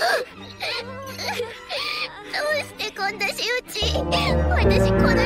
うしてこんな仕打ち私この